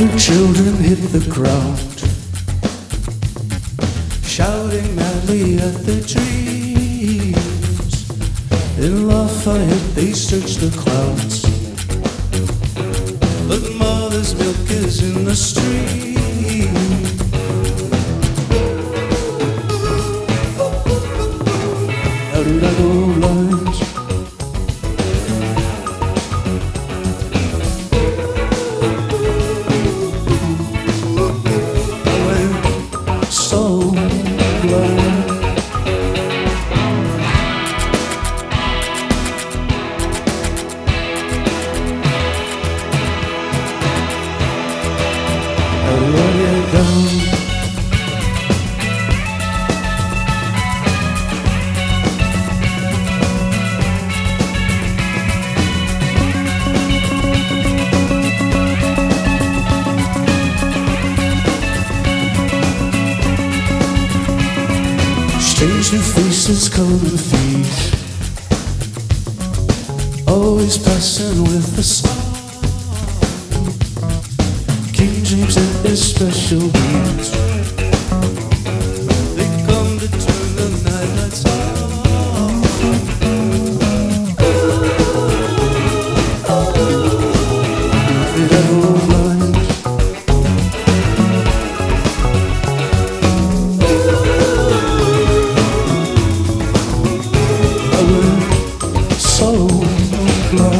Good children hit the ground, shouting madly at the trees. In Lafayette, they search the clouds, but mother's milk is in the stream. How so blind. How do I get faces come and feed. Always passing with the song. King James and his special beats. Blind.